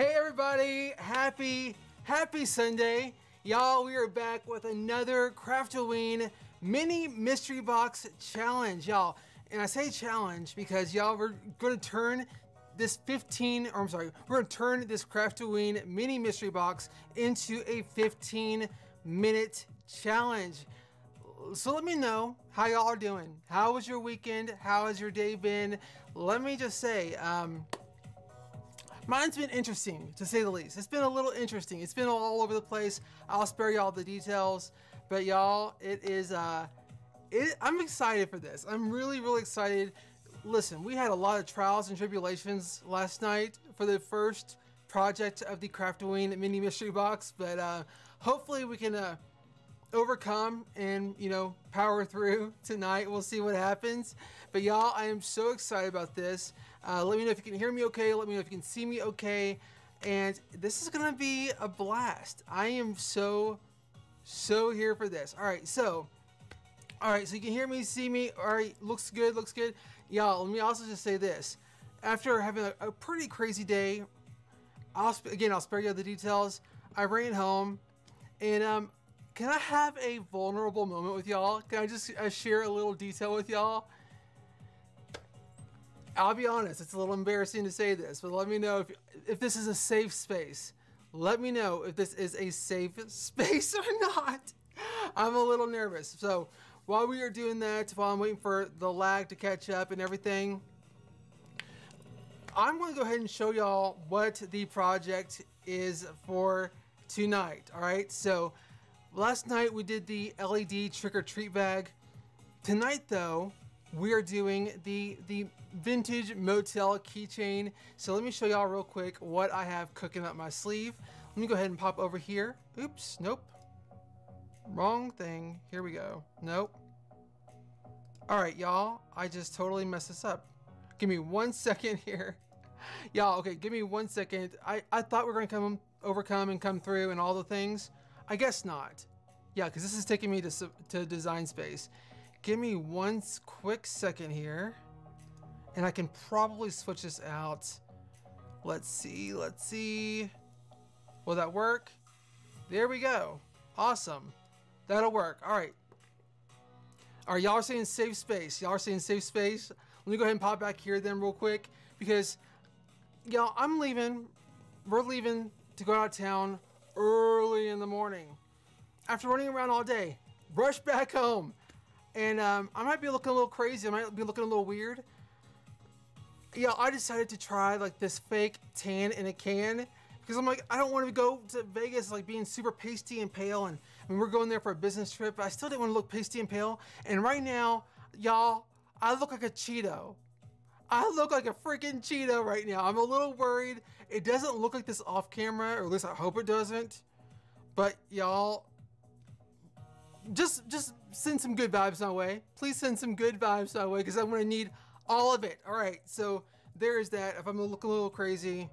Hey everybody, happy, happy Sunday. Y'all, we are back with another Craftoween mini mystery box challenge, y'all. And I say challenge because y'all, we're gonna turn this 15, or I'm sorry, we're gonna turn this Craftoween mini mystery box into a 15 minute challenge. So let me know how y'all are doing. How was your weekend? How has your day been? Let me just say, um, Mine's been interesting, to say the least. It's been a little interesting. It's been all over the place. I'll spare y'all the details, but y'all, it is, uh, it, I'm excited for this. I'm really, really excited. Listen, we had a lot of trials and tribulations last night for the first project of the Craftoween mini mystery box, but uh, hopefully we can uh, overcome and you know power through tonight we'll see what happens but y'all i am so excited about this uh, let me know if you can hear me okay. Let me know if you can see me okay. And this is gonna be a blast. I am so so here for this. All right so all right so you can hear me see me. All right looks good looks good. Y'all let me also just say this. After having a, a pretty crazy day I'll again I'll spare you the details. I ran home and um can I have a vulnerable moment with y'all? Can I just uh, share a little detail with y'all? I'll be honest, it's a little embarrassing to say this, but let me know if, if this is a safe space. Let me know if this is a safe space or not. I'm a little nervous. So while we are doing that, while I'm waiting for the lag to catch up and everything, I'm going to go ahead and show y'all what the project is for tonight. All right, so Last night we did the LED trick or treat bag. Tonight though, we are doing the, the vintage motel keychain. So let me show y'all real quick what I have cooking up my sleeve. Let me go ahead and pop over here. Oops, nope. Wrong thing. Here we go. Nope. All right, y'all, I just totally messed this up. Give me one second here. Y'all, okay, give me one second. I, I thought we are gonna come overcome and come through and all the things. I guess not. Yeah, because this is taking me to, to design space. Give me one quick second here. And I can probably switch this out. Let's see, let's see. Will that work? There we go. Awesome. That'll work. All right. All right, y'all are saying safe space. Y'all are saying safe space. Let me go ahead and pop back here then real quick because y'all, I'm leaving. We're leaving to go out of town early in the morning. After running around all day, rush back home. And um, I might be looking a little crazy. I might be looking a little weird. Yeah, I decided to try like this fake tan in a can because I'm like, I don't want to go to Vegas like being super pasty and pale. And I mean, we're going there for a business trip, but I still didn't want to look pasty and pale. And right now, y'all, I look like a Cheeto. I look like a freaking Cheeto right now. I'm a little worried. It doesn't look like this off camera, or at least I hope it doesn't. But y'all, just just send some good vibes my way. Please send some good vibes my way because I'm gonna need all of it. All right, so there is that. If I'm looking a little crazy,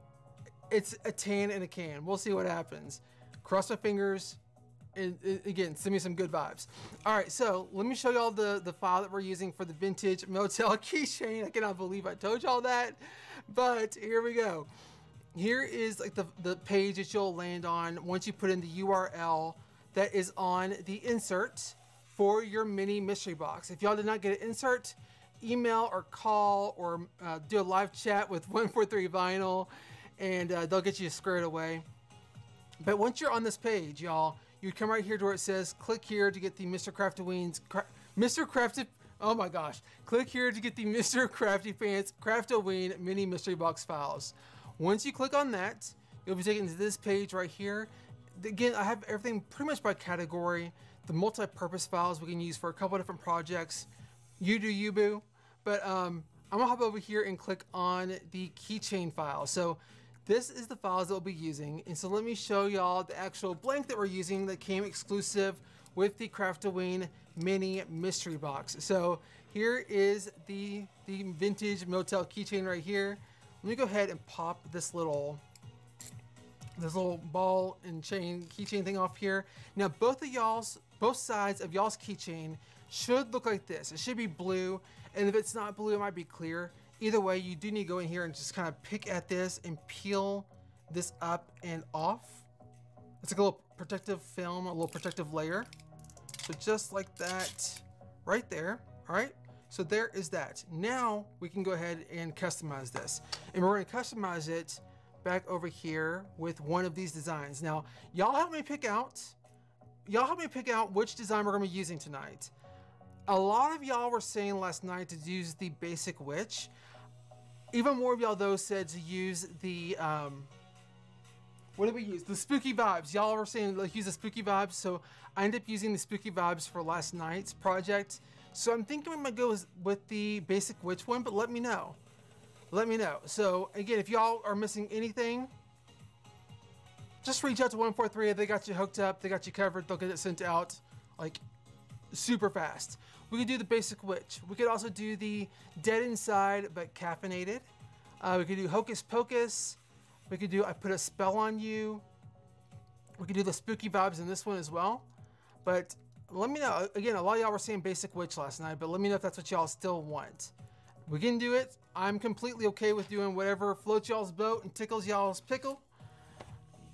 it's a tan in a can. We'll see what happens. Cross my fingers and, again, send me some good vibes. All right, so let me show y'all the, the file that we're using for the vintage motel keychain. I cannot believe I told y'all that, but here we go. Here is like the, the page that you'll land on once you put in the URL that is on the insert for your mini mystery box. If y'all did not get an insert, email or call or uh, do a live chat with 143 Vinyl and uh, they'll get you squared away. But once you're on this page, y'all, you come right here to where it says click here to get the Mr. Craftoween's Cra Mr. Crafted Oh my gosh. Click here to get the Mr. Crafty Pants Craftoween mini mystery box files. Once you click on that, you'll be taken to this page right here. Again, I have everything pretty much by category. The multi-purpose files we can use for a couple different projects. You do you boo. But um, I'm gonna hop over here and click on the keychain file. So this is the files that we'll be using. And so let me show y'all the actual blank that we're using that came exclusive with the Craftoween mini mystery box. So here is the, the vintage motel keychain right here. Let me go ahead and pop this little this little ball and chain keychain thing off here. Now both of y'all's, both sides of y'all's keychain should look like this. It should be blue, and if it's not blue, it might be clear. Either way, you do need to go in here and just kind of pick at this and peel this up and off. It's like a little protective film, a little protective layer. So just like that right there, all right? So there is that. Now we can go ahead and customize this. And we're gonna customize it back over here with one of these designs. Now, y'all help me pick out, y'all help me pick out which design we're gonna be using tonight. A lot of y'all were saying last night to use the basic witch. Even more of y'all though said to use the, um, what did we use? The spooky vibes. Y'all were saying like use the spooky vibes. So I ended up using the spooky vibes for last night's project. So I'm thinking we might go with the basic witch one, but let me know. Let me know. So again, if y'all are missing anything, just reach out to 143. They got you hooked up. They got you covered. They'll get it sent out like super fast. We could do the basic witch. We could also do the dead inside but caffeinated. Uh, we could do hocus pocus. We could do I put a spell on you. We could do the spooky vibes in this one as well. But let me know. Again, a lot of y'all were saying basic witch last night, but let me know if that's what y'all still want. We can do it. I'm completely okay with doing whatever floats y'all's boat and tickles y'all's pickle.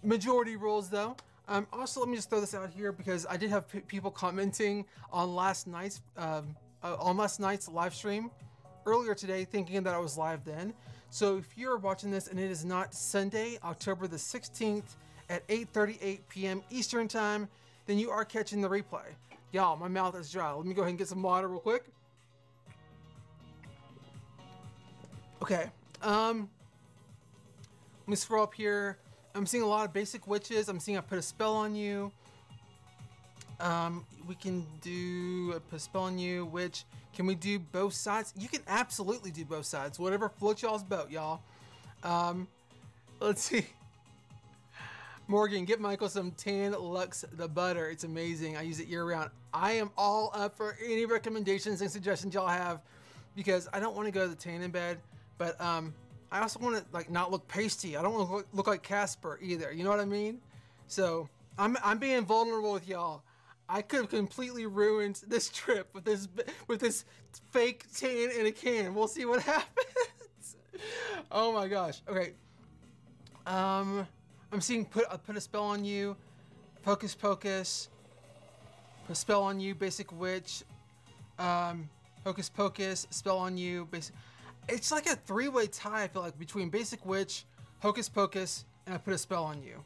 Majority rules though. Um, also, let me just throw this out here because I did have people commenting on last night's um, uh, on last night's live stream earlier today, thinking that I was live then. So if you're watching this and it is not Sunday, October the 16th at 8:38 p.m. Eastern time, then you are catching the replay. Y'all, my mouth is dry. Let me go ahead and get some water real quick. Okay. Um, let me scroll up here. I'm seeing a lot of basic witches. I'm seeing I put a spell on you. Um, we can do a spell on you, which can we do both sides? You can absolutely do both sides. Whatever floats y'all's boat, y'all. Um, let's see. Morgan, get Michael some Tan-Luxe the butter. It's amazing. I use it year round. I am all up for any recommendations and suggestions y'all have because I don't want to go to the tan in bed, but um, I also want to like not look pasty. I don't want to look, like Casper either. You know what I mean? So I'm I'm being vulnerable with y'all. I could have completely ruined this trip with this with this fake tan in a can. We'll see what happens. oh my gosh. Okay. Um. I'm seeing put uh, put a spell on you, hocus pocus, put a spell on you, basic witch, um, hocus pocus, spell on you, basic. It's like a three-way tie. I feel like between basic witch, hocus pocus, and I put a spell on you.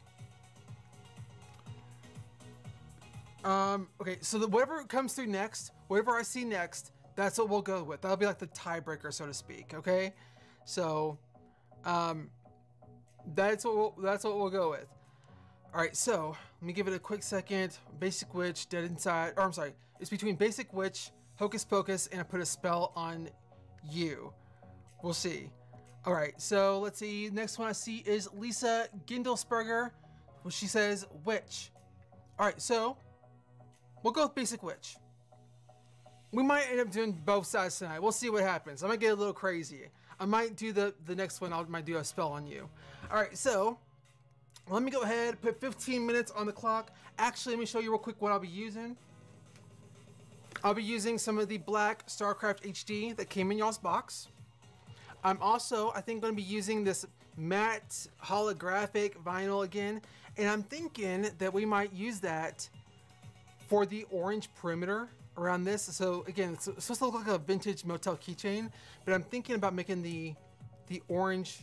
Um, okay, so the, whatever comes through next, whatever I see next, that's what we'll go with. That'll be like the tiebreaker, so to speak. Okay, so um, that's what we'll, that's what we'll go with. All right, so let me give it a quick second. Basic Witch, Dead Inside, or I'm sorry, it's between Basic Witch, Hocus Pocus, and I put a spell on you. We'll see. All right, so let's see. Next one I see is Lisa Gindelsberger. Well, she says Witch. All right, so we'll go with Basic Witch. We might end up doing both sides tonight. We'll see what happens. I might get a little crazy. I might do the the next one. I might do a spell on you. All right, so let me go ahead put 15 minutes on the clock. Actually, let me show you real quick what I'll be using. I'll be using some of the black StarCraft HD that came in y'all's box. I'm also, I think, going to be using this matte holographic vinyl again, and I'm thinking that we might use that for the orange perimeter around this. So again, it's supposed to look like a vintage motel keychain, but I'm thinking about making the the orange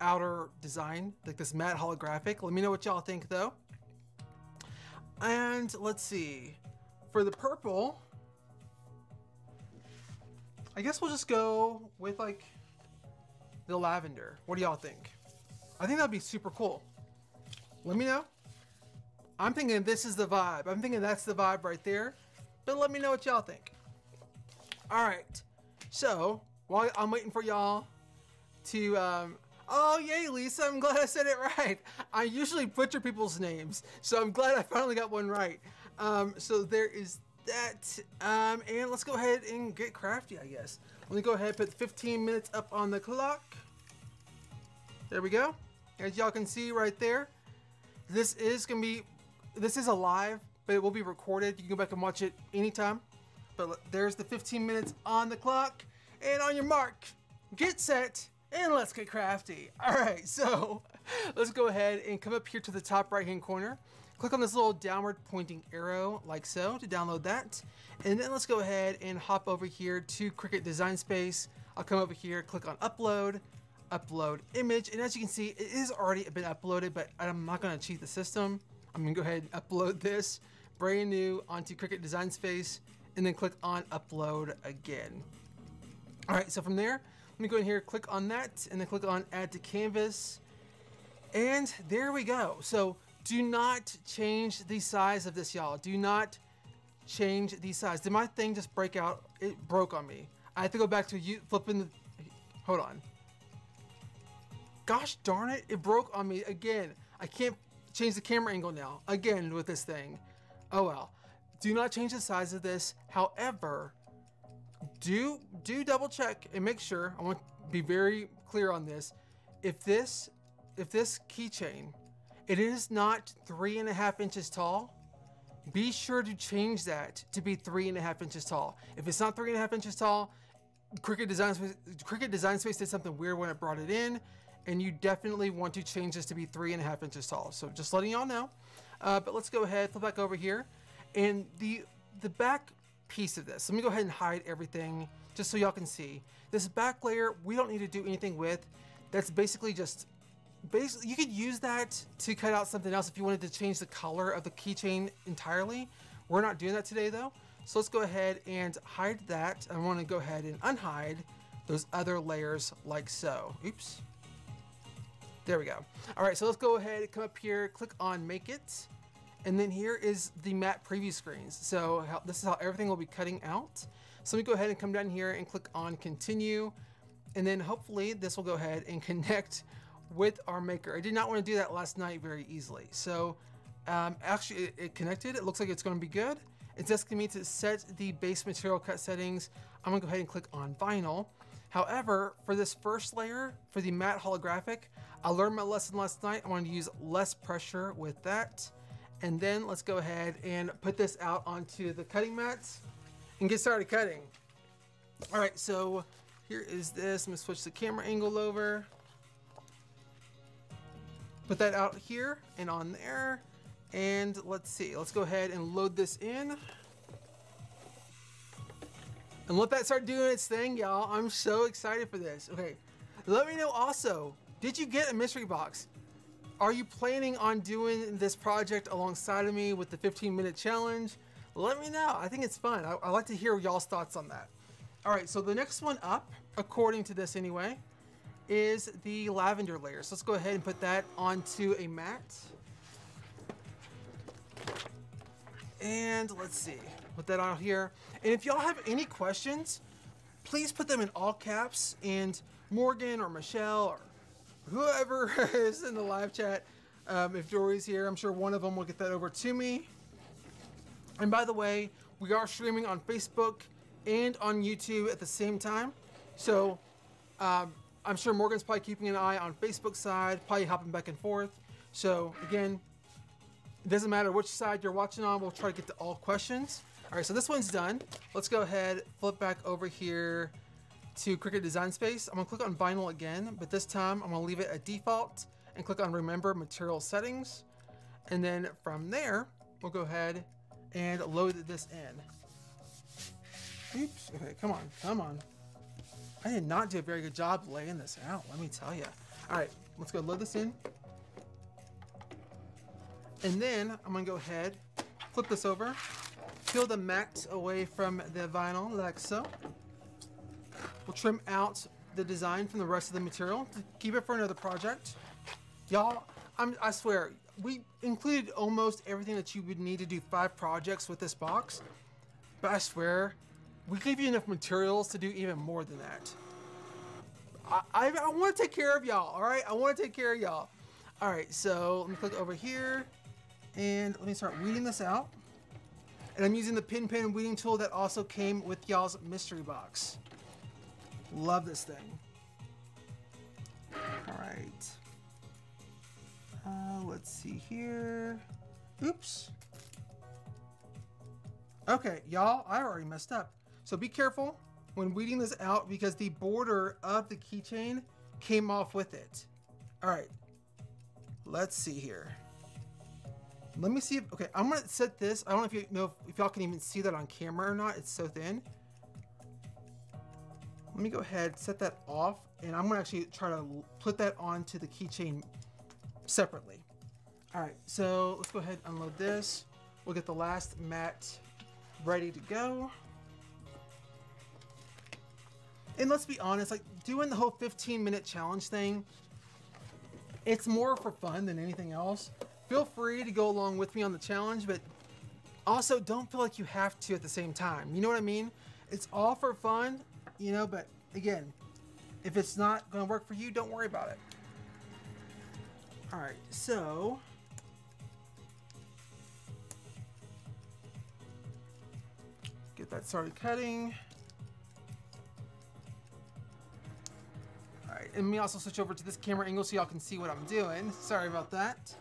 outer design, like this matte holographic. Let me know what y'all think though. And let's see, for the purple, I guess we'll just go with like the lavender. What do y'all think? I think that'd be super cool. Let me know. I'm thinking this is the vibe. I'm thinking that's the vibe right there. But let me know what y'all think. All right. So while I'm waiting for y'all to, um, oh yay, Lisa! I'm glad I said it right. I usually butcher people's names, so I'm glad I finally got one right. Um, so there is that. Um, and let's go ahead and get crafty, I guess. Let me go ahead and put 15 minutes up on the clock. There we go. As y'all can see right there, this is gonna be, this is a live but it will be recorded. You can go back and watch it anytime. But there's the 15 minutes on the clock. And on your mark, get set, and let's get crafty. All right, so let's go ahead and come up here to the top right hand corner. Click on this little downward pointing arrow like so to download that. And then let's go ahead and hop over here to Cricut Design Space. I'll come over here, click on upload, upload image. And as you can see, it is already been uploaded, but I'm not gonna cheat the system. I'm gonna go ahead and upload this brand new onto Cricut Design Space and then click on upload again. All right, so from there, let me go in here, click on that, and then click on add to canvas. And there we go. So do not change the size of this, y'all. Do not change the size. Did my thing just break out? It broke on me. I have to go back to you flipping the, hold on. Gosh darn it, it broke on me again. I can't change the camera angle now, again with this thing. Oh well. Do not change the size of this. However, do do double check and make sure. I want to be very clear on this. If this if this keychain it is not three and a half inches tall, be sure to change that to be three and a half inches tall. If it's not three and a half inches tall, Cricut Design Space, Cricut Design Space did something weird when it brought it in, and you definitely want to change this to be three and a half inches tall. So just letting y'all know. Uh, but let's go ahead, flip back over here, and the the back piece of this. Let me go ahead and hide everything just so y'all can see. This back layer, we don't need to do anything with. That's basically just, basically, you could use that to cut out something else if you wanted to change the color of the keychain entirely. We're not doing that today though. So let's go ahead and hide that. I want to go ahead and unhide those other layers like so. Oops. There we go. All right, so let's go ahead, and come up here, click on make it. And then here is the mat preview screens. So how, this is how everything will be cutting out. So let me go ahead and come down here and click on continue. And then hopefully this will go ahead and connect with our maker. I did not want to do that last night very easily. So um, actually it, it, connected. It looks like it's going to be good. It's asking me to set the base material cut settings. I'm gonna go ahead and click on vinyl. However, for this first layer, for the matte holographic, I learned my lesson last night. I want to use less pressure with that. And then let's go ahead and put this out onto the cutting mats and get started cutting. All right, so here is this. I'm gonna switch the camera angle over. Put that out here and on there. And let's see, let's go ahead and load this in. And let that start doing its thing, y'all. I'm so excited for this. Okay, let me know also, did you get a mystery box? Are you planning on doing this project alongside of me with the 15 minute challenge? Let me know. I think it's fun. I, I like to hear y'all's thoughts on that. All right, so the next one up, according to this anyway, is the lavender layer. So let's go ahead and put that onto a mat. And let's see, put that out here. And if y'all have any questions, please put them in all caps and Morgan or Michelle or whoever is in the live chat, um, if Dory's here, I'm sure one of them will get that over to me. And by the way, we are streaming on Facebook and on YouTube at the same time. So um, I'm sure Morgan's probably keeping an eye on Facebook side, probably hopping back and forth. So again, it doesn't matter which side you're watching on, we'll try to get to all questions. All right, so this one's done. Let's go ahead, flip back over here to Cricut Design Space. I'm gonna click on vinyl again, but this time I'm gonna leave it at default and click on remember material settings. And then from there, we'll go ahead and load this in. Oops, okay, come on, come on. I did not do a very good job laying this out, let me tell you. All right, let's go load this in. And then I'm gonna go ahead, flip this over, peel the mat away from the vinyl like so. We'll trim out the design from the rest of the material to keep it for another project. Y'all, I swear, we included almost everything that you would need to do five projects with this box. But I swear, we gave you enough materials to do even more than that. I, I, I want to take care of y'all, all right? I want to take care of y'all. All right, so let me click over here and let me start weeding this out. And I'm using the pin pin weeding tool that also came with y'all's mystery box. Love this thing. All right. Uh, let's see here. Oops. Okay, y'all, I already messed up. So be careful when weeding this out because the border of the keychain came off with it. All right, let's see here. Let me see if, okay, I'm gonna set this. I don't know if you know if, y'all can even see that on camera or not. It's so thin. Let me go ahead, set that off, and I'm gonna actually try to put that onto the keychain separately. All right, so let's go ahead and unload this. We'll get the last mat ready to go. And let's be honest, like doing the whole 15 minute challenge thing, it's more for fun than anything else. Feel free to go along with me on the challenge, but also don't feel like you have to at the same time. You know what I mean? It's all for fun, you know, but again, if it's not going to work for you, don't worry about it. All right, so get that started cutting. And me also switch over to this camera angle so y'all can see what I'm doing. Sorry about that.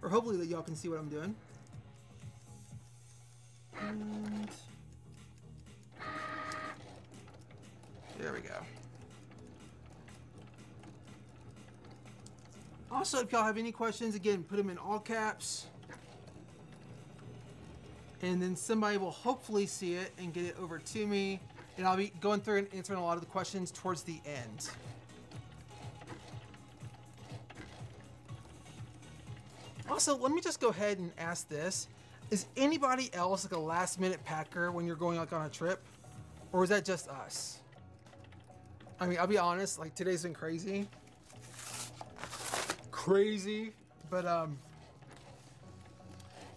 Or hopefully that y'all can see what I'm doing. And there we go. Also, if y'all have any questions, again, put them in all caps. And then somebody will hopefully see it and get it over to me. And I'll be going through and answering a lot of the questions towards the end. Also, let me just go ahead and ask this. Is anybody else like a last minute packer when you're going like on a trip? Or is that just us? I mean, I'll be honest, like today's been crazy. Crazy. But um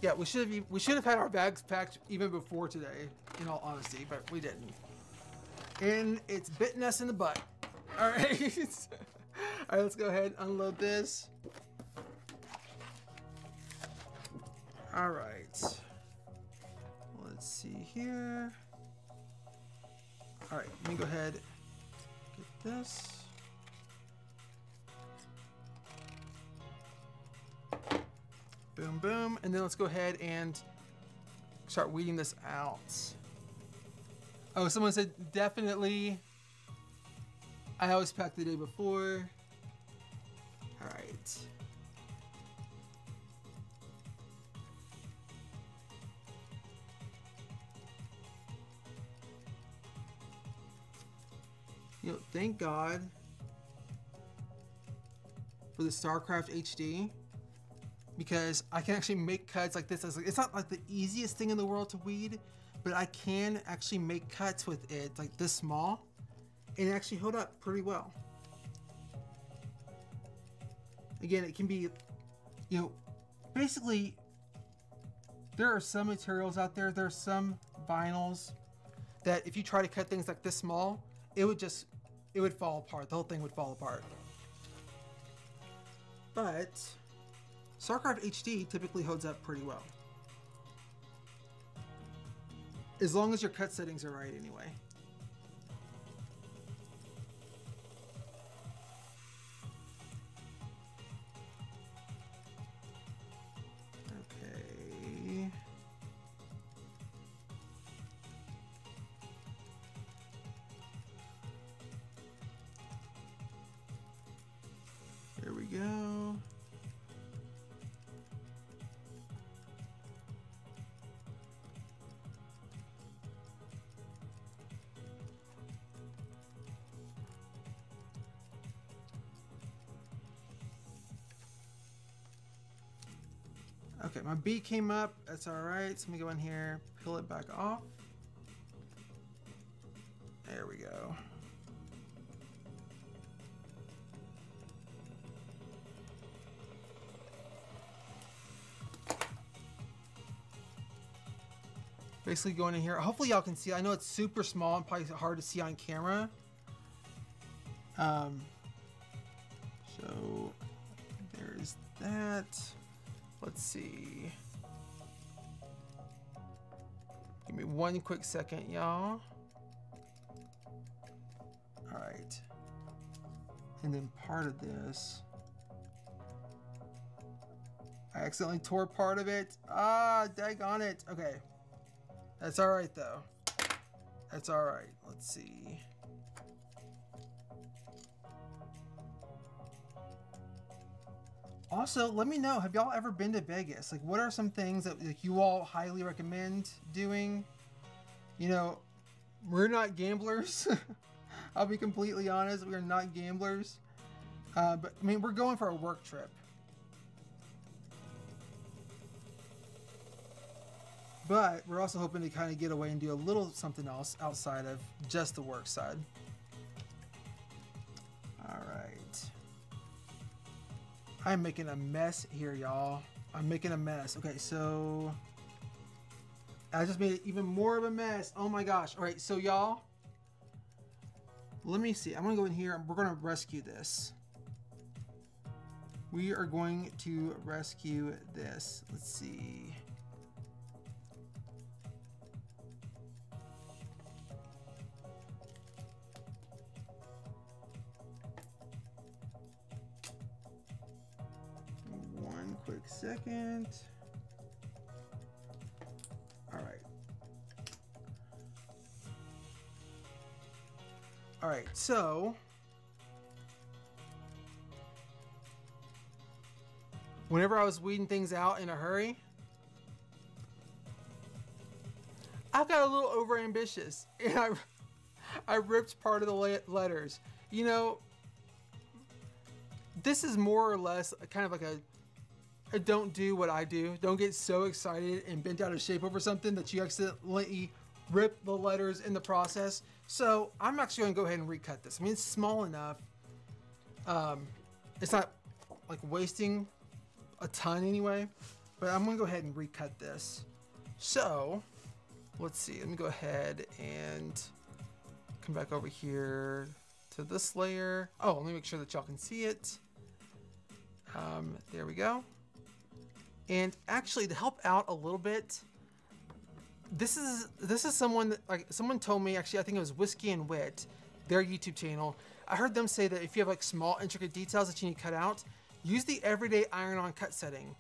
yeah, we should have we should have had our bags packed even before today, in all honesty, but we didn't. And it's bitten us in the butt. All right. all right, let's go ahead and unload this. All right. Let's see here. All right, let me go ahead get this. Boom, boom. And then let's go ahead and start weeding this out. Oh, someone said definitely. I always pack the day before. Thank God for the StarCraft HD because I can actually make cuts like this. It's not like the easiest thing in the world to weed, but I can actually make cuts with it like this small and actually hold up pretty well. Again, it can be, you know, basically there are some materials out there, there are some vinyls that if you try to cut things like this small, it would just, it would fall apart. The whole thing would fall apart. But StarCraft HD typically holds up pretty well. As long as your cut settings are right anyway. Okay, my B came up. That's all right. So let me go in here, peel it back off. There we go. Basically going in here. Hopefully y'all can see. I know it's super small and probably hard to see on camera. Um, so there's that. Let's see. Give me one quick second, y'all. All right. And then part of this. I accidentally tore part of it. Ah, dag on it. Okay. That's all right, though. That's all right. Let's see. Also, let me know, have y'all ever been to Vegas? Like, what are some things that like, you all highly recommend doing? You know, we're not gamblers. I'll be completely honest, we are not gamblers. Uh, but, I mean, we're going for a work trip. But we're also hoping to kind of get away and do a little something else outside of just the work side. All right. I'm making a mess here, y'all. I'm making a mess. Okay, so I just made it even more of a mess. Oh my gosh. All right, so y'all, let me see. I'm gonna go in here and we're gonna rescue this. We are going to rescue this. Let's see. Second. All right. All right, so whenever I was weeding things out in a hurry, I got a little over ambitious and I, I ripped part of the letters. You know, this is more or less kind of like a don't do what I do. Don't get so excited and bent out of shape over something that you accidentally rip the letters in the process. So I'm actually gonna go ahead and recut this. I mean, it's small enough. Um, it's not like wasting a ton anyway, but I'm gonna go ahead and recut this. So let's see, let me go ahead and come back over here to this layer. Oh, let me make sure that y'all can see it. Um, there we go. And actually to help out a little bit, this is this is someone that like someone told me actually I think it was Whiskey and Wit, their YouTube channel. I heard them say that if you have like small intricate details that you need to cut out, use the everyday iron-on cut setting.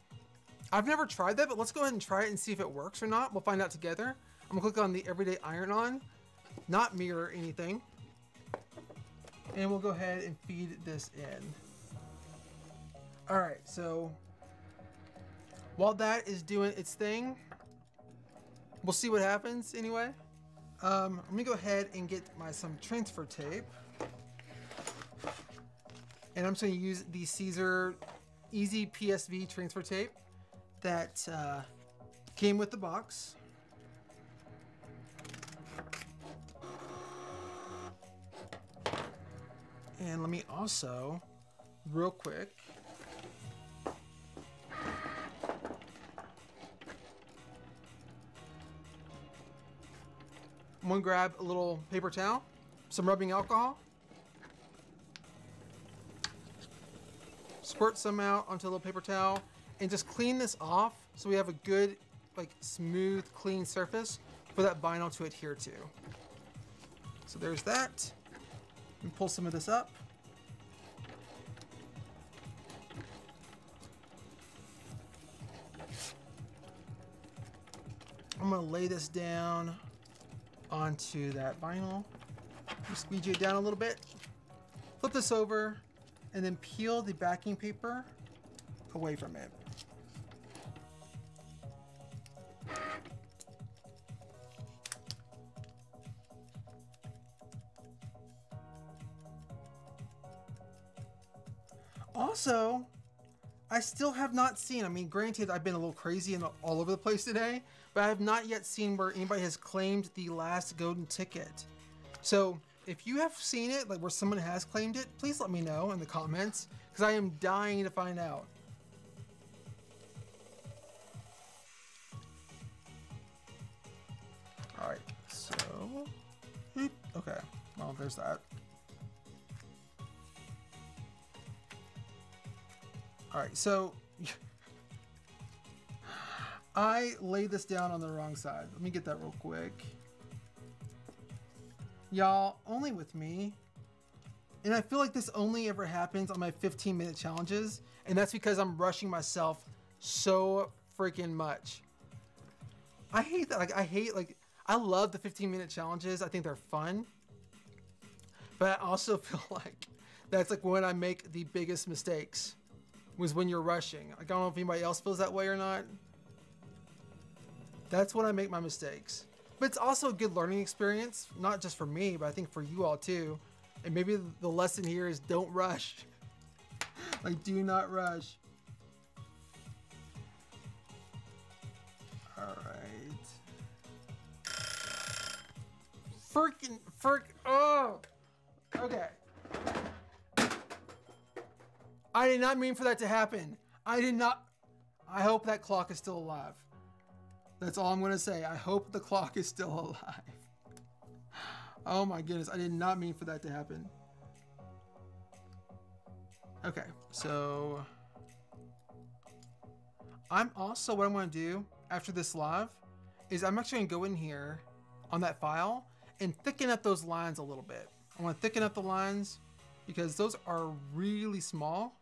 I've never tried that, but let's go ahead and try it and see if it works or not. We'll find out together. I'm gonna click on the everyday iron-on, not mirror anything, and we'll go ahead and feed this in. All right, so while that is doing its thing, we'll see what happens anyway. Um, let me go ahead and get my some transfer tape. And I'm just to use the Siser Easy PSV transfer tape that uh, came with the box. And let me also, real quick, I'm gonna grab a little paper towel, some rubbing alcohol, squirt some out onto a little paper towel, and just clean this off so we have a good, like smooth, clean surface for that vinyl to adhere to. So there's that. And pull some of this up. I'm gonna lay this down onto that vinyl. Squeegee it down a little bit. Flip this over and then peel the backing paper away from it. Also, I still have not seen, I mean, granted, I've been a little crazy and all over the place today, but I have not yet seen where anybody has claimed the last golden ticket. So if you have seen it, like where someone has claimed it, please let me know in the comments, because I am dying to find out. All right, so, okay, well, there's that. All right, so I laid this down on the wrong side. Let me get that real quick. Y'all, only with me. And I feel like this only ever happens on my 15 minute challenges. And that's because I'm rushing myself so freaking much. I hate that. Like, I hate, like, I love the 15 minute challenges. I think they're fun. But I also feel like that's like when I make the biggest mistakes was when you're rushing. Like, I don't know if anybody else feels that way or not. That's when I make my mistakes. But it's also a good learning experience, not just for me, but I think for you all too. And maybe the lesson here is don't rush. like, do not rush. All right. Freaking, frick, oh. Okay. I did not mean for that to happen. I did not. I hope that clock is still alive. That's all I'm going to say. I hope the clock is still alive. Oh my goodness. I did not mean for that to happen. Okay, so I'm also what I'm going to do after this live is I'm actually going to go in here on that file and thicken up those lines a little bit. I want to thicken up the lines because those are really small.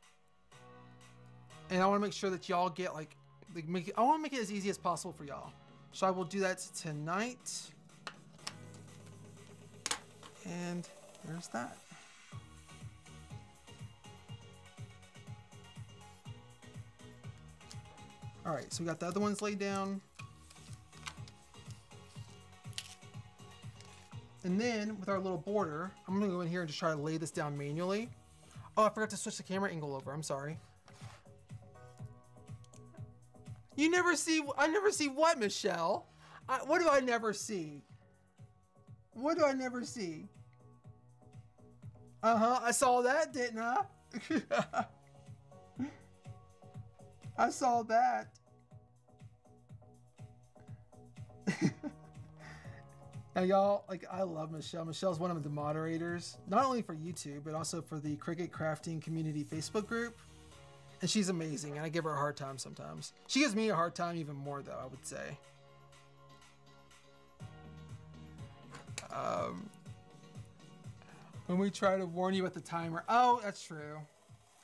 And I want to make sure that y'all get like, like make it, I want to make it as easy as possible for y'all. So I will do that tonight. And there's that. All right, so we got the other ones laid down. And then with our little border, I'm gonna go in here and just try to lay this down manually. Oh, I forgot to switch the camera angle over, I'm sorry. You never see, I never see what, Michelle? I, what do I never see? What do I never see? Uh-huh, I saw that, didn't I? I saw that. now y'all, like I love Michelle. Michelle's one of the moderators, not only for YouTube, but also for the Cricut Crafting Community Facebook group. And she's amazing, and I give her a hard time sometimes. She gives me a hard time even more though, I would say. Um, when we try to warn you at the timer. Oh, that's true.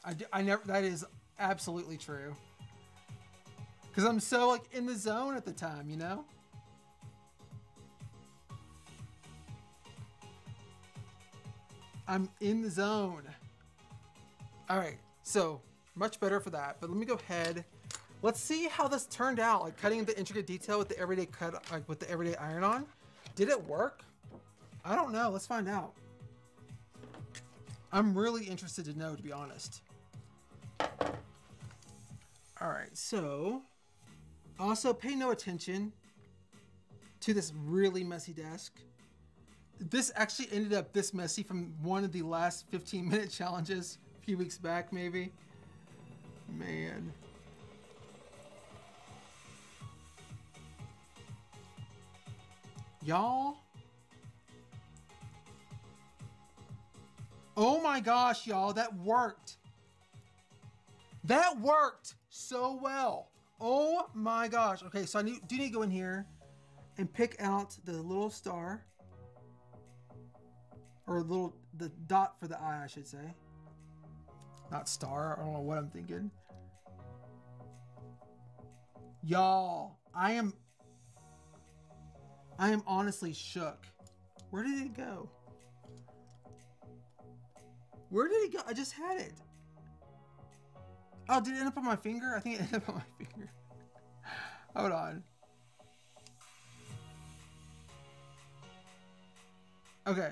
I, do, I never, that is absolutely true. Cause I'm so like in the zone at the time, you know? I'm in the zone. All right, so much better for that. But let me go ahead. Let's see how this turned out. Like cutting the intricate detail with the everyday cut, like with the everyday iron on. Did it work? I don't know. Let's find out. I'm really interested to know, to be honest. All right, so also pay no attention to this really messy desk. This actually ended up this messy from one of the last 15 minute challenges a few weeks back, maybe. Man. Y'all. Oh my gosh, y'all, that worked. That worked so well. Oh my gosh. Okay, so I need, do need to go in here and pick out the little star. Or little, the dot for the eye, I should say. Not star, I don't know what I'm thinking. Y'all, I am, I am honestly shook. Where did it go? Where did it go? I just had it. Oh, did it end up on my finger? I think it ended up on my finger. Hold on. Okay.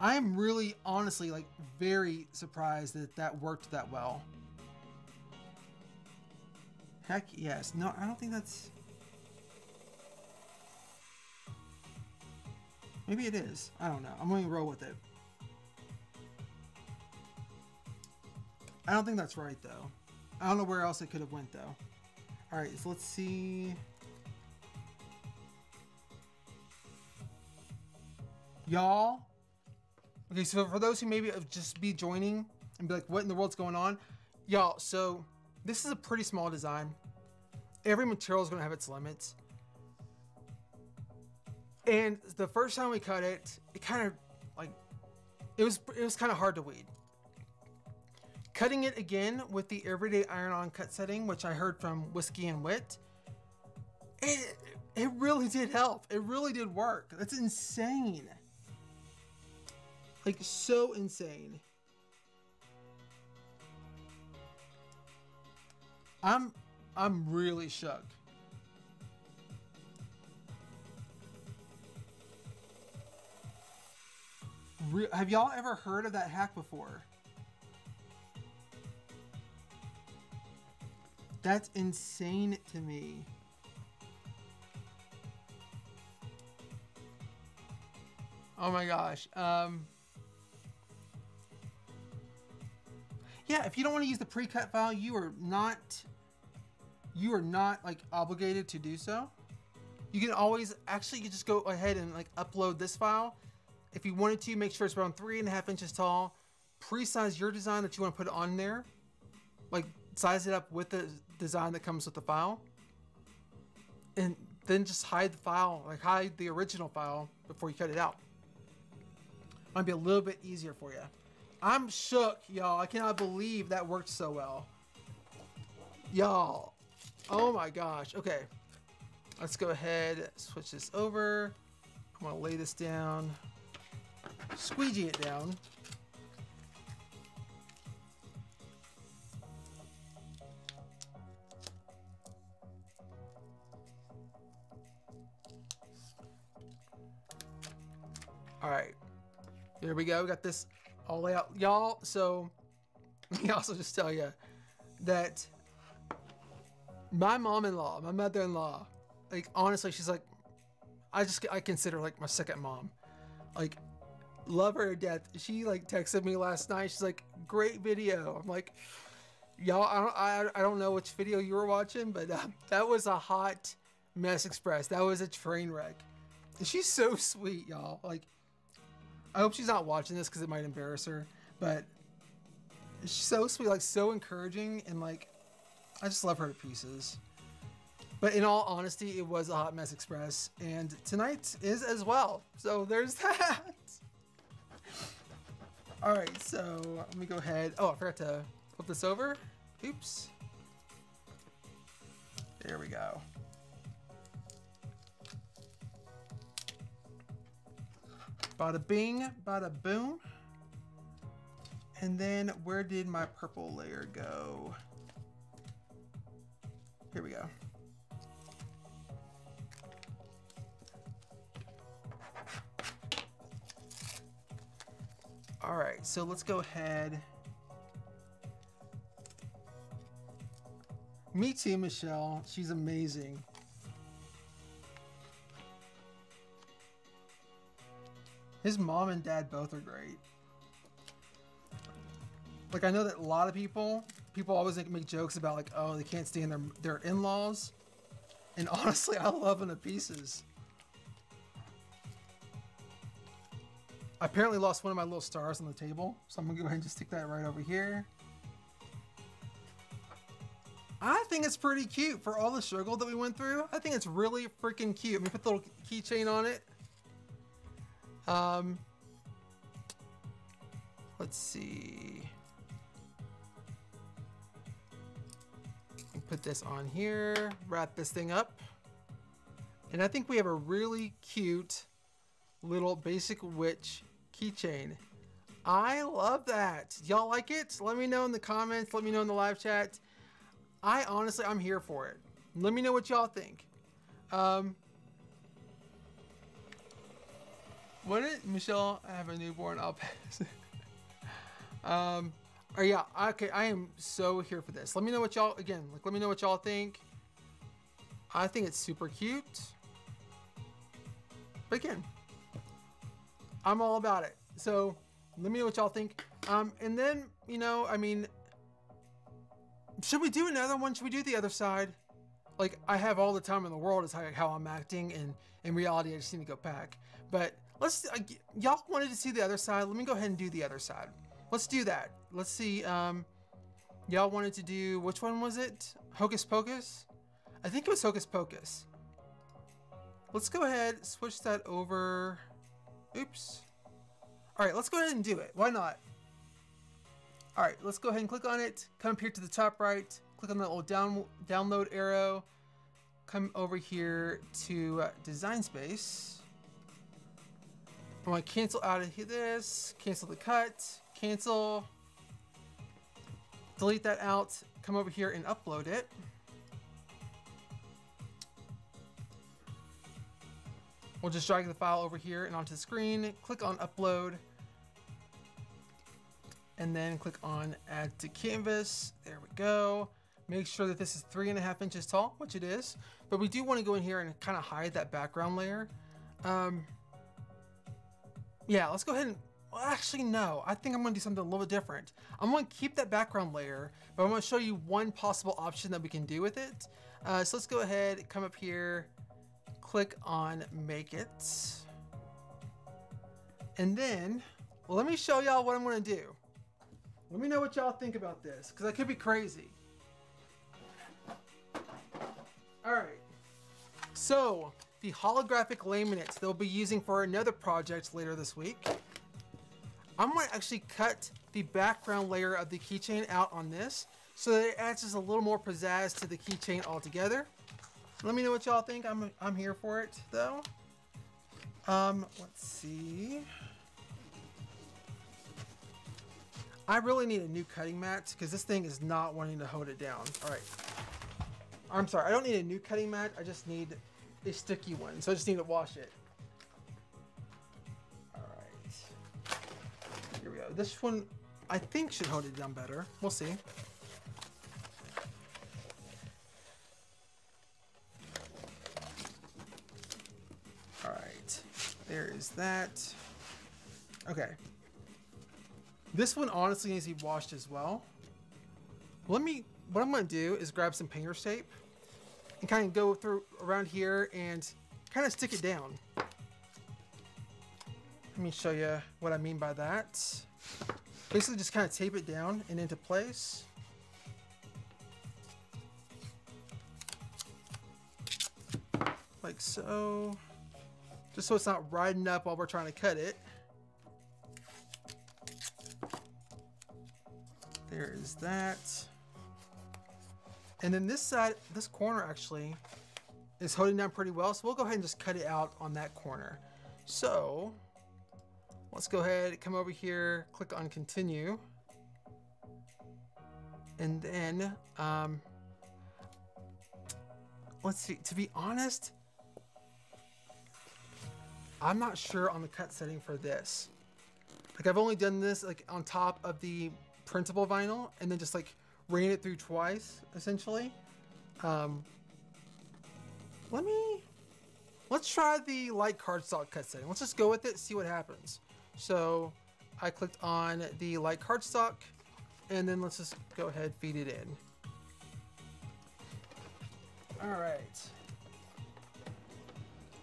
I am really, honestly, like, very surprised that that worked that well. Heck yes. No, I don't think that's... Maybe it is. I don't know. I'm going to roll with it. I don't think that's right, though. I don't know where else it could have went, though. All right, so let's see. Y'all. Okay, so for those who maybe just be joining and be like, what in the world's going on? Y'all, so this is a pretty small design. Every material is to have its limits. And the first time we cut it, it kind of like, it was, it was kind of hard to weed. Cutting it again with the everyday iron-on cut setting, which I heard from Whiskey and Wit, it, it really did help. It really did work. That's insane. Like, so insane. I'm I'm really shook. Re have y'all ever heard of that hack before? That's insane to me. Oh my gosh. Um, yeah, if you don't want to use the pre-cut file, you are not you are not like obligated to do so. You can always actually you just go ahead and like upload this file. If you wanted to, make sure it's around three and a half inches tall. Pre-size your design that you want to put on there. Like size it up with the design that comes with the file. And then just hide the file, like hide the original file before you cut it out. Might be a little bit easier for you. I'm shook, y'all. I cannot believe that worked so well. Y'all. Oh my gosh. Okay. Let's go ahead, switch this over. I'm gonna lay this down, squeegee it down. All right, there we go. We got this all laid out, y'all. So let me also just tell you that my mom-in-law, my mother-in-law, like honestly, she's like, I just I consider like my second mom. Like, love her to death. She like texted me last night. She's like, great video. I'm like, y'all, I don't I, I don't know which video you were watching, but uh, that was a hot mess express. That was a train wreck. She's so sweet, y'all. Like, I hope she's not watching this because it might embarrass her, but she's so sweet, like so encouraging, and like I just love her to pieces. But in all honesty, it was a Hot Mess Express, and tonight is as well. So there's that. all right, so let me go ahead. Oh, I forgot to flip this over. Oops. There we go. Bada bing, bada boom. And then where did my purple layer go? Here we go. All right, so let's go ahead. Me too, Michelle. She's amazing. His mom and dad both are great. Like I know that a lot of people, people always make, jokes about like, oh, they can't stand their their in-laws. And honestly, I love them to pieces. I apparently lost one of my little stars on the table, so I'm gonna go ahead and just stick that right over here. I think it's pretty cute for all the struggle that we went through. I think it's really freaking cute. Let me put the little keychain on it. Um, let's see. Put this on here, wrap this thing up. And I think we have a really cute little basic witch keychain. I love that. Y'all like it? Let me know in the comments. Let me know in the live chat. I honestly, I'm here for it. Let me know what y'all think. Um, What did Michelle have a newborn? I'll pass. um, or yeah, okay. I am so here for this. Let me know what y'all again. Like, let me know what y'all think. I think it's super cute. But again, I'm all about it. So let me know what y'all think. Um, and then you know, I mean, should we do another one? Should we do the other side? Like, I have all the time in the world is how, how I'm acting, and in reality, I just need to go back. But let's y'all wanted to see the other side. Let me go ahead and do the other side. Let's do that. Let's see. Um, y'all wanted to do which one was it? Hocus Pocus. I think it was Hocus Pocus. Let's go ahead switch that over. Oops. All right, let's go ahead and do it. Why not? All right, let's go ahead and click on it. Come up here to the top right. Click on the little down download arrow. Come over here to uh, Design Space. I want to cancel out of this, cancel the cut, cancel. delete that out, come over here and upload it. We'll just drag the file over here and onto the screen, click on upload, and then click on add to canvas. There we go. Make sure that this is three and a half inches tall, which it is, but we do want to go in here and kind of hide that background layer. Um, yeah, let's go ahead and, well, actually no, I think I'm gonna do something a little bit different. I'm gonna keep that background layer, but I'm gonna show you one possible option that we can do with it. Uh, so let's go ahead, come up here, click on make it. And then, well, let me show y'all what I'm gonna do. Let me know what y'all think about this, because I could be crazy. All right. So, the holographic laminate they'll be using for another project later this week. I'm going to actually cut the background layer of the keychain out on this so that it adds just a little more pizzazz to the keychain altogether. Let me know what y'all think. I'm, I'm here for it though. Um, let's see. I really need a new cutting mat because this thing is not wanting to hold it down. All right. I'm sorry, I don't need a new cutting mat. I just need a sticky one. So I just need to wash it. This one, I think should hold it down better. We'll see. All right. There is that. Okay. This one honestly needs to be washed as well. Let me, what I'm gonna do is grab some painter's tape and kind of go through around here and kind of stick it down. Let me show you what I mean by that. Basically just kind of tape it down and into place. Like so. Just so it's not riding up while we're trying to cut it. There is that. And then this side, this corner actually is holding down pretty well. So we'll go ahead and just cut it out on that corner. So let's go ahead, come over here, click on continue. And then, um, let's see, to be honest, I'm not sure on the cut setting for this. Like I've only done this like on top of the printable vinyl and then just like ran it through twice essentially. Um, let me, let's try the light cardstock cut setting. Let's just go with it, see what happens. So I clicked on the light cardstock and then let's just go ahead, feed it in. All right.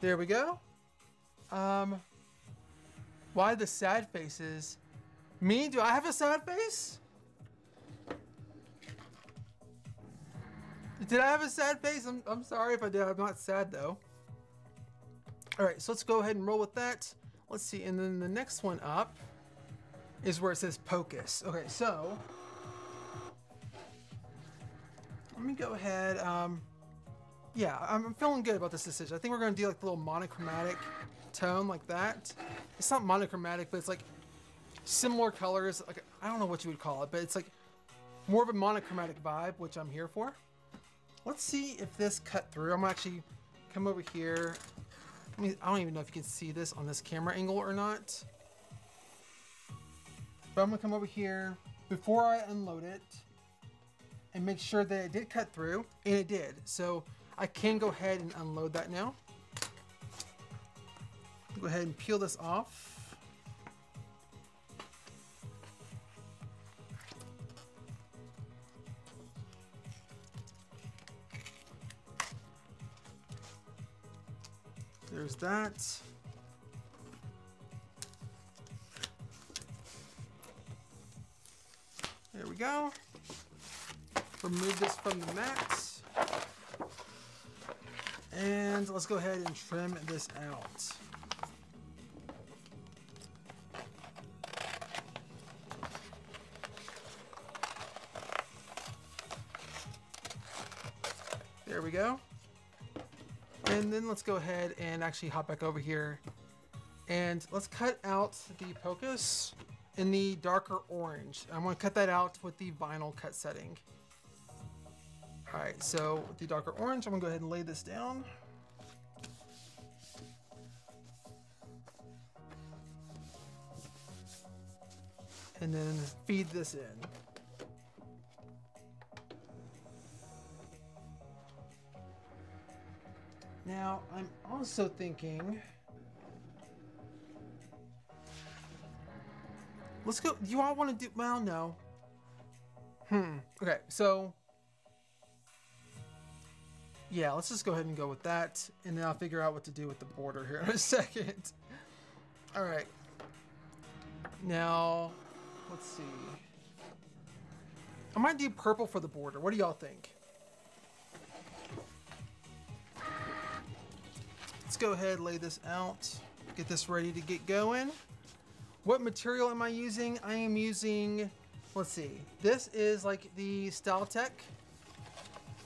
There we go. Um, why the sad faces? Me? Do I have a sad face? Did I have a sad face? I'm, I'm sorry if I did. I'm not sad though. All right, so let's go ahead and roll with that. Let's see, and then the next one up is where it says Pocus. Okay, so let me go ahead. Um, yeah, I'm feeling good about this decision. I think we're gonna do like a little monochromatic tone like that. It's not monochromatic, but it's like similar colors. Like I don't know what you would call it, but it's like more of a monochromatic vibe, which I'm here for. Let's see if this cut through. I'm gonna actually come over here. I mean, I don't even know if you can see this on this camera angle or not. But I'm gonna come over here before I unload it and make sure that it did cut through, and it did. So I can go ahead and unload that now. Go ahead and peel this off. There's that. There we go. Remove this from the mat. And let's go ahead and trim this out. There we go. And then let's go ahead and actually hop back over here and let's cut out the Pocus in the darker orange. I'm gonna cut that out with the vinyl cut setting. All right, so with the darker orange, I'm gonna go ahead and lay this down. And then feed this in. Now, I'm also thinking. Let's go. Do you all want to do? Well, no. Hmm. Okay, so. Yeah, let's just go ahead and go with that, and then I'll figure out what to do with the border here in a second. All right. Now, let's see. I might do purple for the border. What do y'all think? Let's go ahead, lay this out, get this ready to get going. What material am I using? I am using, let's see, this is like the StyleTech.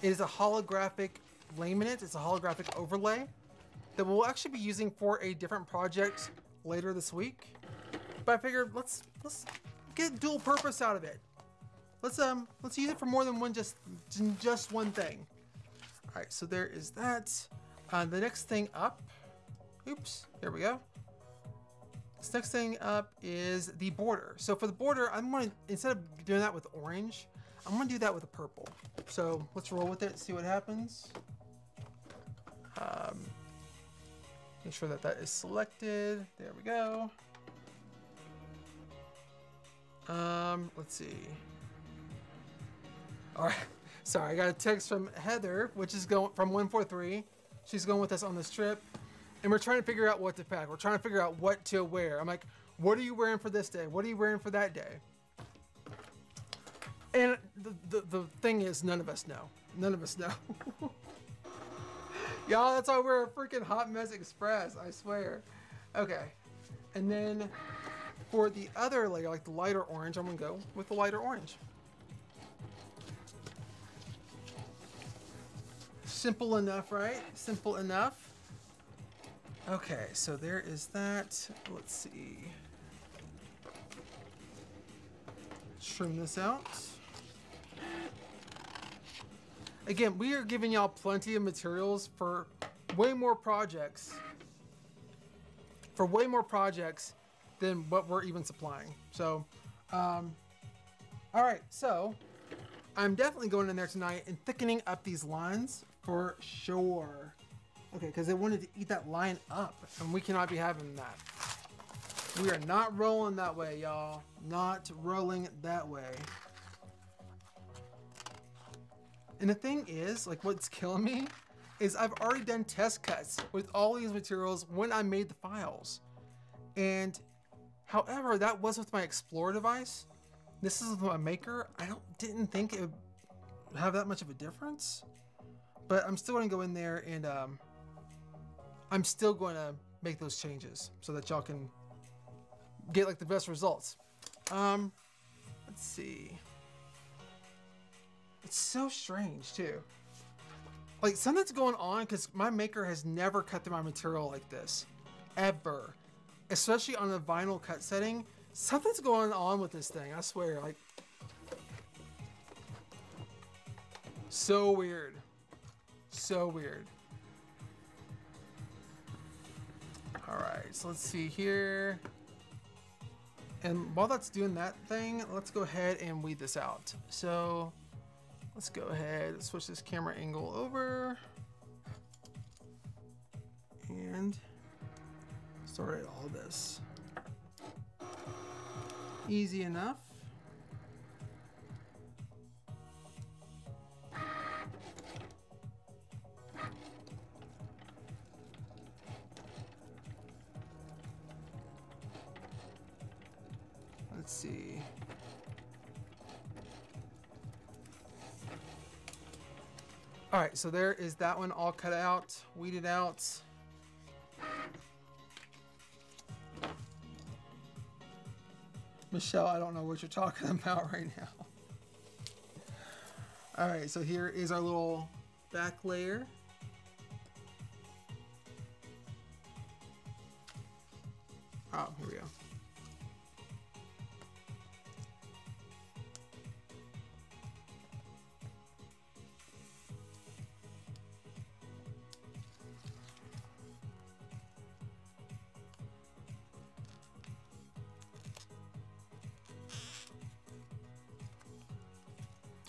It is a holographic laminate, it's a holographic overlay that we'll actually be using for a different project later this week. But I figured let's let's get dual purpose out of it. Let's um let's use it for more than one just just one thing. All right, so there is that. Uh, the next thing up, oops, here we go. This next thing up is the border. So for the border, I'm going to, instead of doing that with orange, I'm going to do that with a purple. So let's roll with it, see what happens. Um, make sure that that is selected. There we go. Um, let's see. All right. Sorry, I got a text from Heather, which is going from 143. She's going with us on this trip, and we're trying to figure out what to pack. We're trying to figure out what to wear. I'm like, what are you wearing for this day? What are you wearing for that day? And the, the, the thing is, none of us know. None of us know. Y'all, that's why we're a freaking Hot Mess Express, I swear. Okay. And then for the other layer, like the lighter orange, I'm gonna go with the lighter orange. Simple enough, right? Simple enough. Okay, so there is that. Let's see. Trim this out. Again, we are giving y'all plenty of materials for way more projects. For way more projects than what we're even supplying. So, um, all right, so I'm definitely going in there tonight and thickening up these lines for sure. Okay, because they wanted to eat that line up, and we cannot be having that. We are not rolling that way, y'all. Not rolling that way. And the thing is, like what's killing me is I've already done test cuts with all these materials when I made the files. And however, that was with my Explorer device. This is with my Maker. I don't didn't think it would have that much of a difference. But I'm still going to go in there and um, I'm still going to make those changes so that y'all can get like the best results. Um, let's see. It's so strange too. Like something's going on because my maker has never cut through my material like this, ever. Especially on the vinyl cut setting, something's going on with this thing. I swear, like so weird. So weird. All right, so let's see here. And while that's doing that thing, let's go ahead and weed this out. So let's go ahead, switch this camera angle over. And sort out all this. Easy enough. All right, so there is that one all cut out, weeded out. Michelle, I don't know what you're talking about right now. All right, so here is our little back layer. Oh, here we go.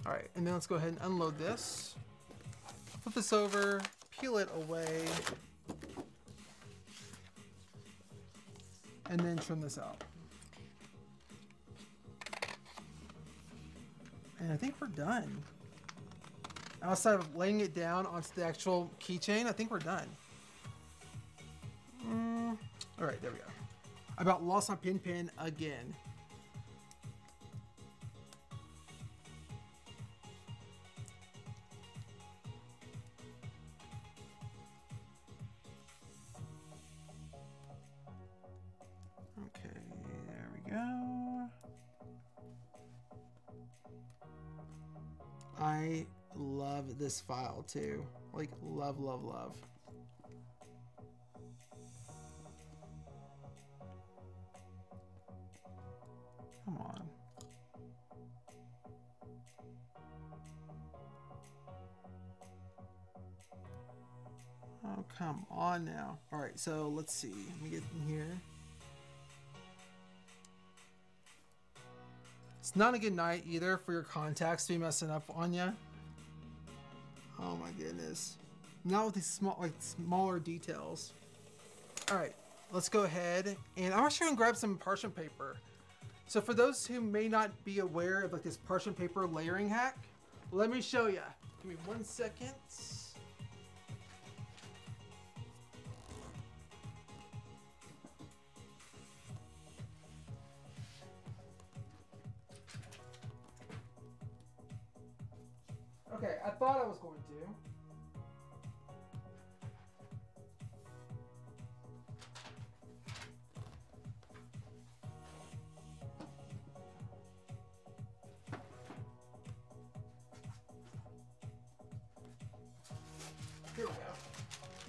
All right, and then let's go ahead and unload this. Flip this over, peel it away. And then trim this out. And I think we're done. Outside of laying it down onto the actual keychain, I think we're done. Mm, all right, there we go. About lost my pin pin again. File too. Like, love, love, love. Come on. Oh, come on now. All right, so let's see. Let me get in here. It's not a good night either for your contacts to be messing up on you. Oh my goodness. Not with these small, like smaller details. All right, let's go ahead and I'm actually gonna grab some parchment paper. So for those who may not be aware of like this parchment paper layering hack, let me show you. Give me one second. Thought I was going to.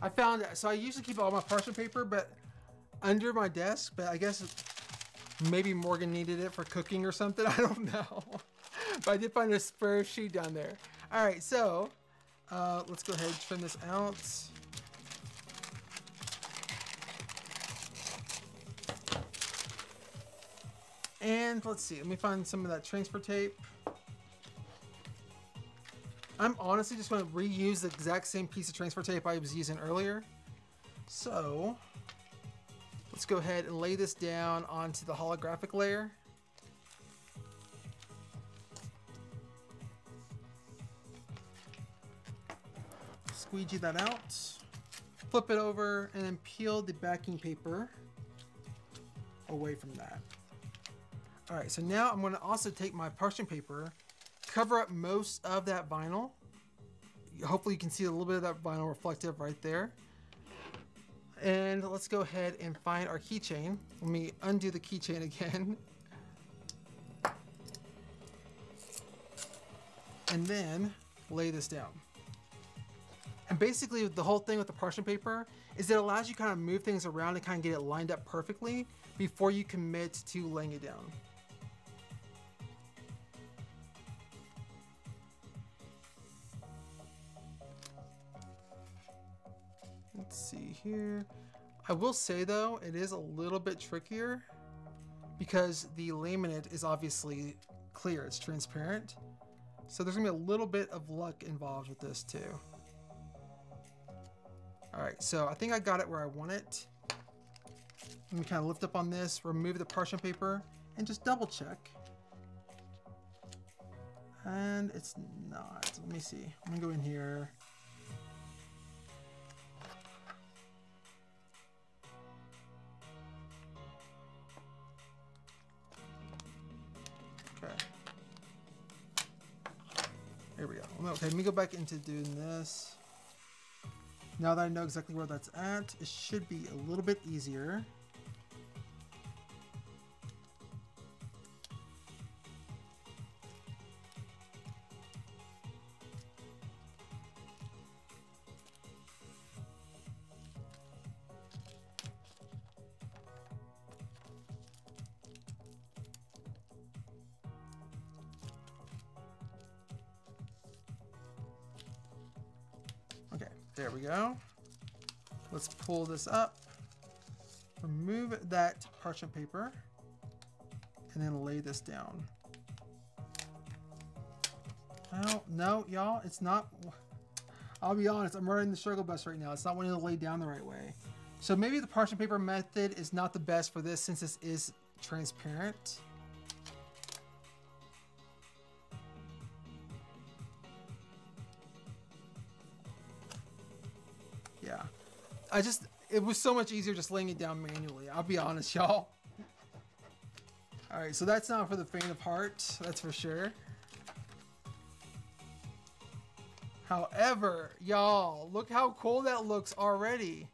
I found. So I usually keep all my parchment paper, but under my desk. But I guess maybe Morgan needed it for cooking or something. I don't know. but I did find a spare sheet down there. All right, so uh, let's go ahead and trim this out. And let's see, let me find some of that transfer tape. I'm honestly just going to reuse the exact same piece of transfer tape I was using earlier. So let's go ahead and lay this down onto the holographic layer. Squeegee that out, flip it over, and then peel the backing paper away from that. All right, so now I'm gonna also take my parchment paper, cover up most of that vinyl. Hopefully you can see a little bit of that vinyl reflective right there. And let's go ahead and find our keychain. Let me undo the keychain again. And then lay this down. And basically the whole thing with the parchment paper is it allows you kind of move things around and kind of get it lined up perfectly before you commit to laying it down. Let's see here. I will say though, it is a little bit trickier because the laminate is obviously clear, it's transparent. So there's gonna be a little bit of luck involved with this too. All right, so I think I got it where I want it. Let me kind of lift up on this, remove the parchment paper, and just double check. And it's not. Let me see. I'm gonna go in here. Okay. Here we go. Okay, let me go back into doing this. Now that I know exactly where that's at, it should be a little bit easier. Pull this up, remove that parchment paper, and then lay this down. Well, no, y'all, it's not. I'll be honest, I'm running the struggle bus right now. It's not wanting to lay down the right way. So maybe the parchment paper method is not the best for this since this is transparent. I just, it was so much easier just laying it down manually. I'll be honest, y'all. All right, so that's not for the faint of heart, that's for sure. However, y'all, look how cool that looks already.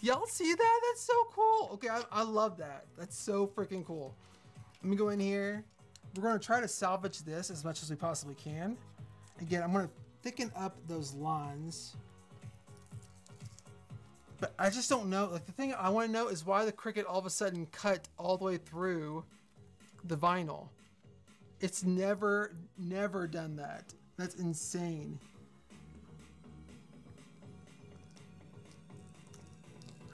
Y'all see that? That's so cool. Okay, I, I love that. That's so freaking cool. Let me go in here. We're gonna try to salvage this as much as we possibly can. Again, I'm gonna thicken up those lines. But I just don't know. Like the thing I want to know is why the Cricut all of a sudden cut all the way through the vinyl. It's never, never done that. That's insane.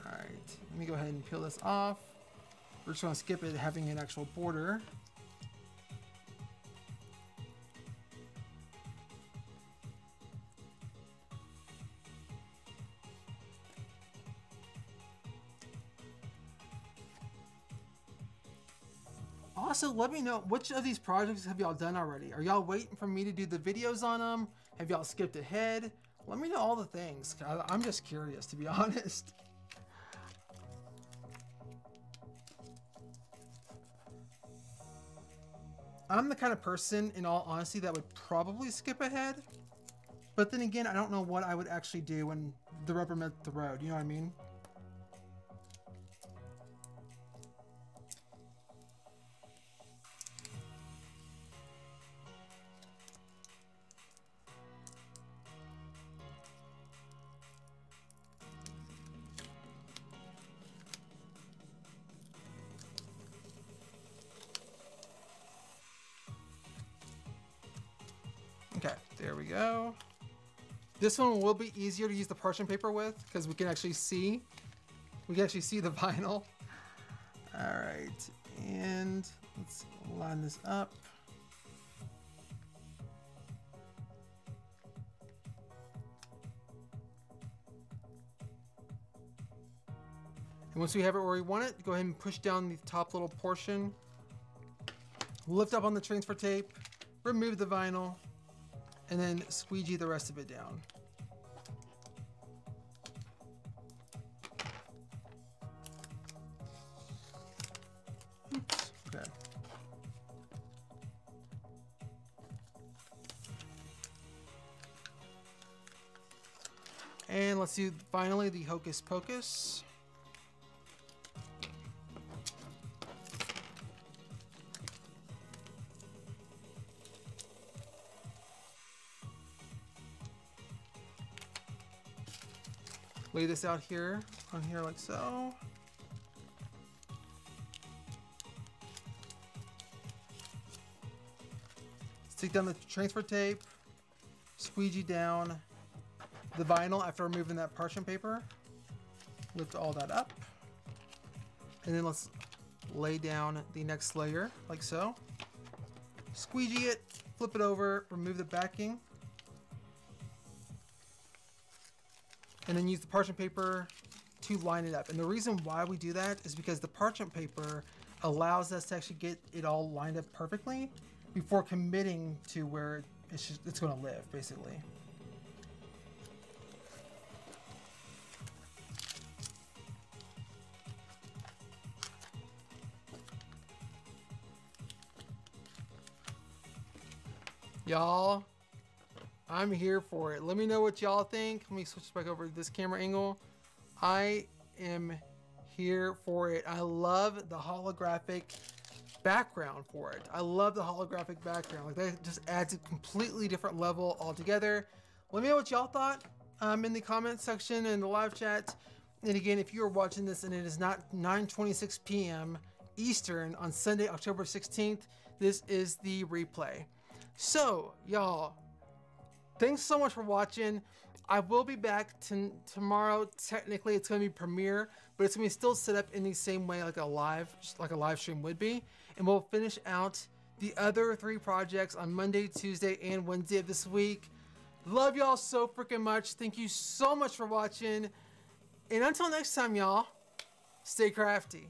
All right, let me go ahead and peel this off. We're just gonna skip it having an actual border. Also, let me know which of these projects have y'all done already? Are y'all waiting for me to do the videos on them? Have y'all skipped ahead? Let me know all the things. I'm just curious, to be honest. I'm the kind of person, in all honesty, that would probably skip ahead. But then again, I don't know what I would actually do when the rubber met the road. You know what I mean? This one will be easier to use the parchment paper with because we can actually see. We can actually see the vinyl. All right, and let's line this up. And once we have it where we want it, go ahead and push down the top little portion. Lift up on the transfer tape, remove the vinyl, and then squeegee the rest of it down. Let's do finally the Hocus Pocus. lay this out here on here like so. Stick down the transfer tape, squeegee down the vinyl after removing that parchment paper. Lift all that up. And then let's lay down the next layer like so. Squeegee it, flip it over, remove the backing. and then use the parchment paper to line it up. And the reason why we do that is because the parchment paper allows us to actually get it all lined up perfectly before committing to where it's, just, it's going to live, basically. Y'all, I'm here for it. Let me know what y'all think. Let me switch back over to this camera angle. I am here for it. I love the holographic background for it. I love the holographic background. Like that just adds a completely different level altogether. Let me know what y'all thought um, in the comment section and the live chat. And again, if you are watching this and it is not 9:26 p.m. Eastern on Sunday, October 16th, this is the replay. So, y'all, thanks so much for watching. I will be back tomorrow. Technically, it's going to be premiere, but it's going to be still set up in the same way like a live, like a live stream would be. And we'll finish out the other three projects on Monday, Tuesday, and Wednesday of this week. Love y'all so freaking much. Thank you so much for watching. And until next time, y'all, stay crafty.